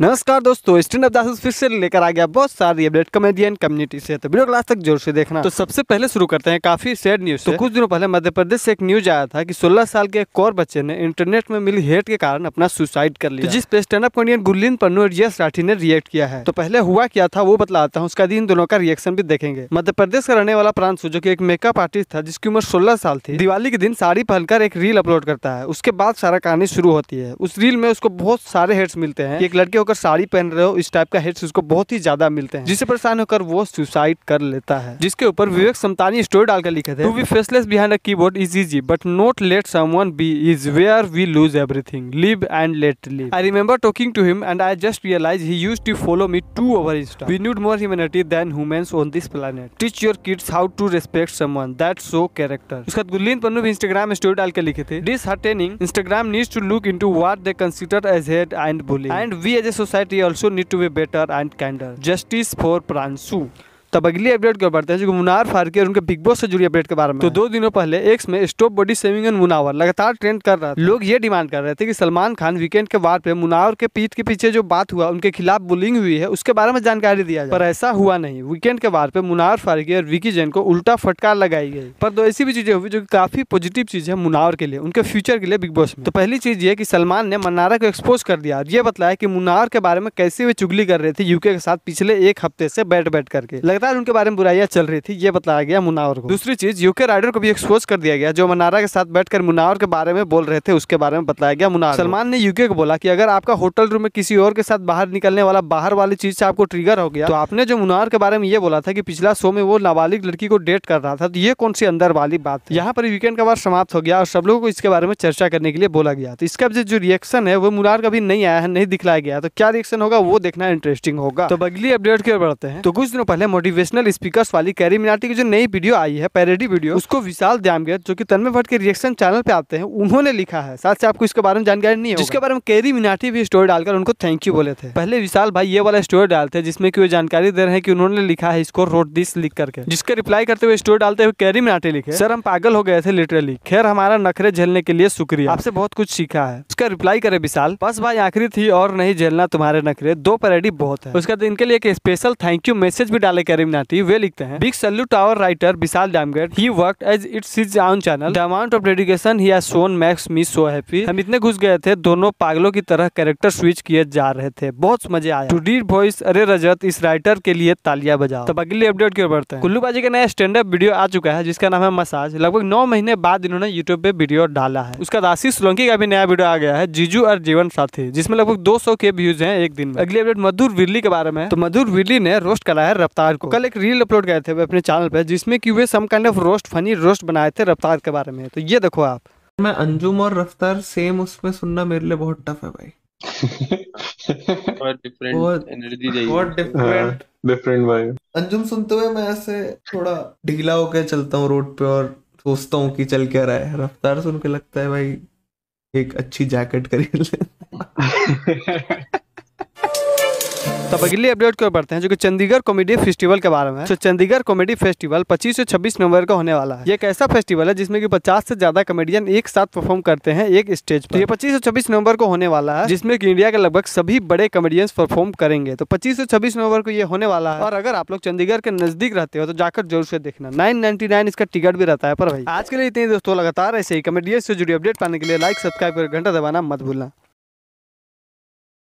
नमस्कार दोस्तों stand up दास फिर से लेकर आ गया बहुत सारी अपडेट कॉमेडियन कम्युनिटी से। तो वीडियो क्लास तक ज़ोर से देखना। तो सबसे पहले शुरू करते हैं काफ़ी सैड न्यूज़ तो कुछ दिनों पहले मध्य प्रदेश से एक न्यूज़ आया था कि 16 साल के एक और बच्चे ने इंटरनेट में मिली हेट के कारण अपना सुसाइड कर लिया। तो जिस पे stand up comedian Gulleen Pannu और यश राठी ने रिएक्ट किया है। तो पहले हुआ क्या था वो बतलाता हूँ उसका दिन दोनों का रिएक्शन भी देखेंगे। मध्य प्रदेश का रहने वाला प्रांशु जो की एक मेकअप आर्टिस्ट था जिसकी उम्र सोलह साल थी। दिवाली के दिन साड़ी पहनकर एक रील अपलोड करता है। उसके बाद सारा कहानी शुरू होती है। उस रील में उसको बहुत सारे हेट्स मिलते हैं। एक लड़के होकर साड़ी पहन रहे हो इस टाइप का हेट्स उसको बहुत ही ज़्यादा मिलते हैं। जिससे परेशान होकर वो सुसाइड कर लेता है। जिसके ऊपर विवेक समतानी स्टोरी डालकर लिखे थे to be faceless behind a keyboard is easy but not let someone be is where we lose everything live and let live I remember talking to him and I just realise he used to follow me too over Insta we need more humanity than humans on this planet teach your kids how to respect someone that so character उसका गुल्लीन पन्नू भी Instagram story डाल के लिखे थे disheartening Instagram needs to look into what they consider as hate and bullying. And we as a society also need to be better and kinder. Justice for Pransu. तब अगली update की बढ़ते हैं जो मुनार फारूकी और उनके बिग बॉस से जुड़ी अपडेट के बारे में तो दो दिनों पहले एक्स में stop body shaming and Munawar लगातार ट्रेंड कर रहा था। लोग ये डिमांड कर रहे थे कि सलमान खान वीकेंड के वार पे मुनावर के पीठ के पीछे जो बात हुआ उनके खिलाफ बुलिंग हुई है उसके बारे में जानकारी दिया जाए। पर ऐसा हुआ नहीं। वीकेंड के वार पे मुनावर फारूकी और विकी जैन को उल्टा फटकार लगाई गई। पर दो ऐसी भी चीज़ें हुई जो काफ़ी पॉजिटिव चीज़ है मुनावर के लिए उनके फ्यूचर के लिए बिग बॉस में। तो पहली चीज़ ये की सलमान ने मनारा को एक्सपोज कर दिया और ये बताया की मुनावर के बारे में कैसे वे चुगली कर रहे थे यूके के साथ पिछले एक हफ़्ते से बैठ बैठ करके लगातार उनके बारे में बुराई लड़ाइयाँ चल रही थी ये बताया गया मुनावर को। दूसरी चीज़ यूके राइडर को भी एक्सपोज कर दिया गया जो मनारा के साथ बैठकर मुनावर के बारे में बोल रहे थे उसके बारे में बताया गया मुनावर सलमान ने यूके को बोला कि अगर आपका होटल रूम में किसी और के साथ बाहर निकलने वाला बाहर वाली चीज़ से आपको ट्रिगर हो गया तो आपने जो मुनावर के बारे में ये बोला था कि पिछला शो में वो नाबालिग लड़की को डेट कर रहा था तो ये कौन सी अंदर वाली बात यहाँ पर वीकेंड का बार समाप्त हो गया और सब लोगों को इसके बारे में चर्चा करने के लिए बोला गया। तो इसका जो रिएक्शन है वो मुनार का भी नहीं आया है नहीं दिखलाया गया तो क्या रिएक्शन होगा वो देखना इंटरेस्टिंग होगा। तो अगली अपडेट की ओर बढ़ते हैं। तो कुछ दिनों पहले मोटिवेशनल स्पीकर वाली कैरी मिनाटी की जो नई वीडियो आई है पैरेडी वीडियो उसको विशाल द्यामगेत जो कि तन्मय भट्ट के रिएक्शन चैनल पे आते हैं उन्होंने लिखा है। साथ से आपको इसके बारे में जानकारी नहीं है जिसके बारे में कैरी मिनाटी भी स्टोरी डालकर उनको थैंक यू बोले थे। पहले विशाल भाई ये वाला स्टोरी डालते हैं जिसमें की वो जानकारी दे रहे हैं कि उन्होंने लिखा है इसको रोड दिस लिख करके। जिसके रिप्लाई करते हुए स्टोरी डालते हुए कैरी मिनाटी लिखे सर हम पागल हो गए थे लिटरली खैर हमारा नखरे झेलने के लिए शुक्रिया। आपसे बहुत कुछ सीखा है। उसका रिप्लाई करे विशाल बस भाई आखिरी थी और नहीं झेलना तुम्हारे नखरे दो पैरेडी बहुत है। उसके इनके लिए एक स्पेशल थैंक यू मैसेज भी डाले कैरी मिनाटी वे लिखते हैं big salute our writer Vishal Damgarh he work as it's his own channel the amount of dedication he shown makes me so happy हम इतने घुस गए थे, दोनों पागलों की तरह कैरेक्टर स्विच किए जा रहे थे। बहुत मज़े आया। टू रीड वॉइस अरे रजत, इस राइटर के लिए तालियाँ बजाओ। तब अगली अपडेट की ओर बढ़ते हैं। कुल्लू बाजी का नया स्टैंड अप वीडियो आ चुका है, जिसका नाम है मसाज। लगभग नौ महीने बाद इन्होंने यूट्यूब पे वीडियो डाला है। उसका दासी सोलंकी का भी नया वीडियो आ गया है, जीजू और जीवन साथी, जिसमें लगभग 200 के व्यूज़ हैं एक दिन में। अगली अपडेट मधुर विरली के बारे में तो मधुर विरली ने रोस्ट कराया है रफ्तार को। कल एक रील अपलोड किए थे अपने चैनल पे जिसमें कि वे some kind of roast funny roast बनाए थे रफ्तार के बारे में। तो ये देखो आप। मैं अंजुम और रफ्तार सेम उसमें सुनना मेरे लिए बहुत टफ है भाई। बहुत डिफरेंट एनर्जी डिफरेंट डिफरेंट भाई अंजुम सुनते हुए मैं ऐसे थोड़ा ढीला होकर चलता हूँ रोड पे और सोचता हूँ कि चल क्या रहा है। रफ्तार सुन के लगता है भाई एक अच्छी जैकेट खरीद ले। तब अगली अपडेट को बढ़ते हैं, जो कि चंडीगढ़ कॉमेडी फेस्टिवल के बारे में तो चंडीगढ़ कॉमेडी फेस्टिवल 25 से 26 नवंबर का होने वाला है। ये एक ऐसा फेस्टिवल है जिसमें कि 50 से ज़्यादा कॉमेडियन एक साथ परफॉर्म करते हैं एक स्टेज पर। तो ये 25 से 26 नवंबर को होने वाला है, जिसमें कि इंडिया के लगभग सभी बड़े कॉमेडियंस परफॉर्म करेंगे। तो 25 से 26 नवंबर को ये होने वाला है। और अगर आप लोग चंडीगढ़ के नज़दीक रहते हो तो जाकर ज़रूर से देखना। नाइन इसका टिकट भी रहता है पर भाई। आज के लिए इतने दोस्तों, लगातार ऐसे ही कॉमेडियन से जुड़ी अपडेट पाने के लिए लाइक सब्सक्राइब कर घंटा दबाना मत भूलना।